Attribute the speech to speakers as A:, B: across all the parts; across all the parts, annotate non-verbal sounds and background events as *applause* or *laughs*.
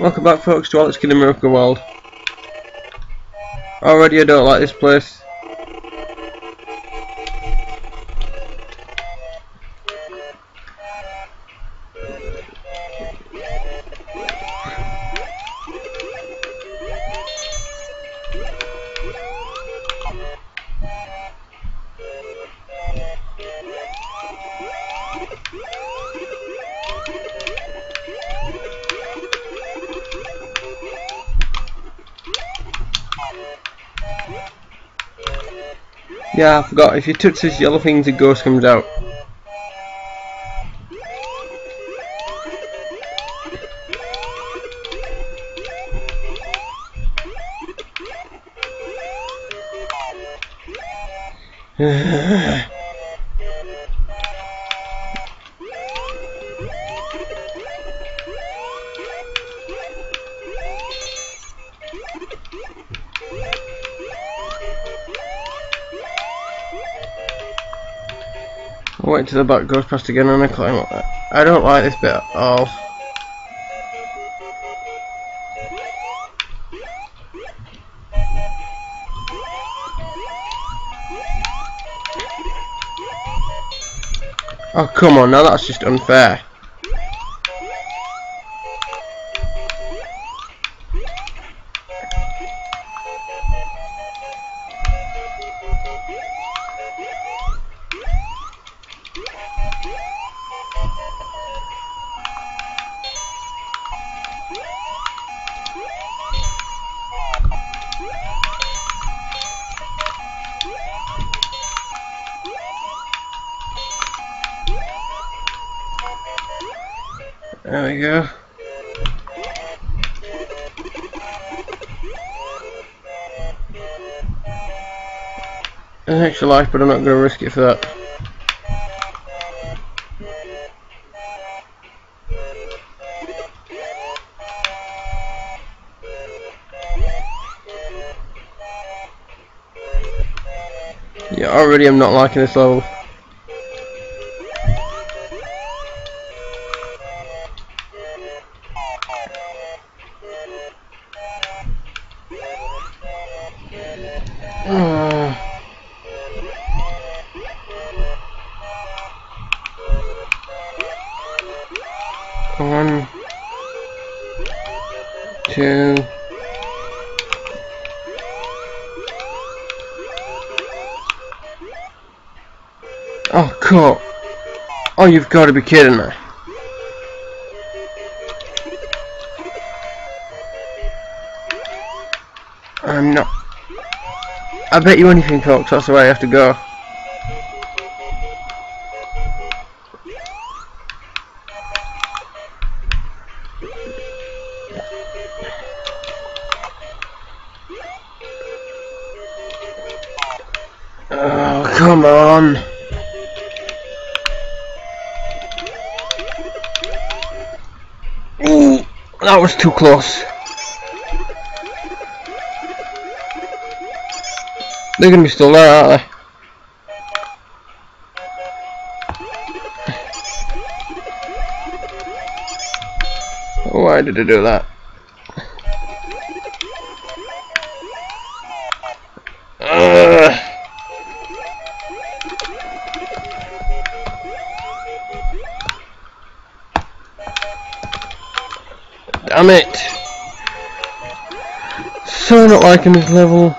A: Welcome back folks to Alex in Miracle World. Already I don't like this place. Yeah, I forgot. If you touch this yellow thing, the ghost comes out. *sighs* *sighs* wait till the back goes past again and I climb up there. I don't like this bit at all. Oh come on, now that's just unfair. We go. An extra life, but I'm not going to risk it for that. Yeah, already I'm not liking this level. Two, oh, cool. Oh, you've got to be kidding me. I'm not. I bet you anything, folks. That's the way I have to go. Oh, come on. Ooh, that was too close. They're gonna be still there, aren't they? *laughs* Why did I do that? Damn it! So not liking this level.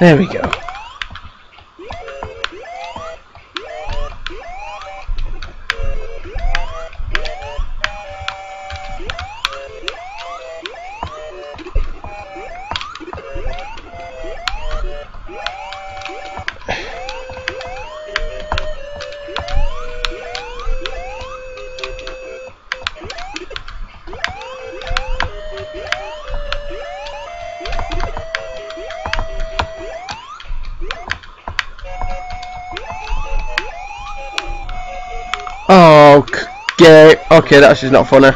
A: There we go. Oh, okay. Okay, that's just not funny.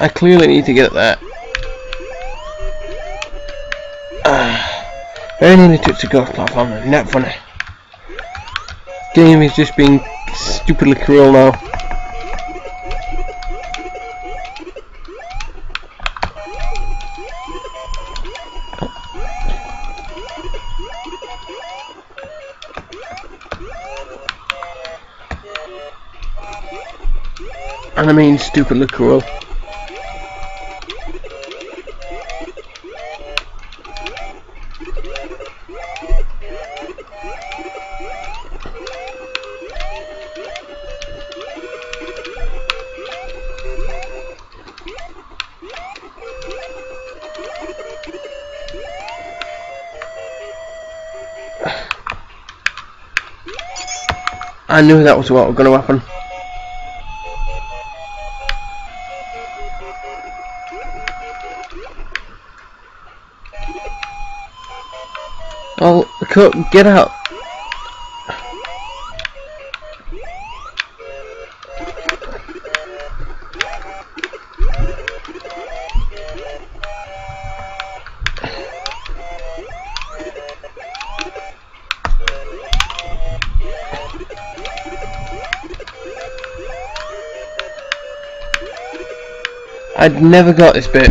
A: I clearly need to get that. *sighs* I only took to go platform, not funny. Game is just being stupidly cruel now. And I mean stupidly cruel. I knew that was what was going to happen. Oh, cook, get out. I'd never got this bit.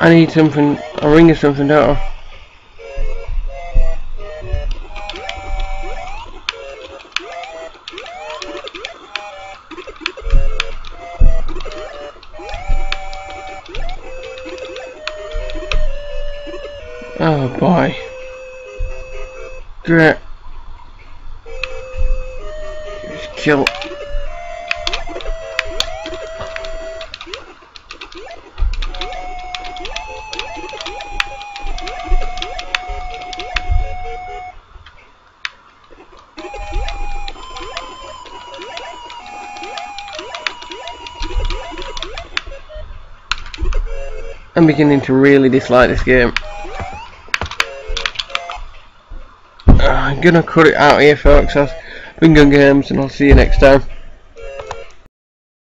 A: I need something, a ring or something, don't I? Oh boy. Just kill. I'm beginning to really dislike this game. Gonna cut it out here folks. I've been GonGames and I'll see you next time.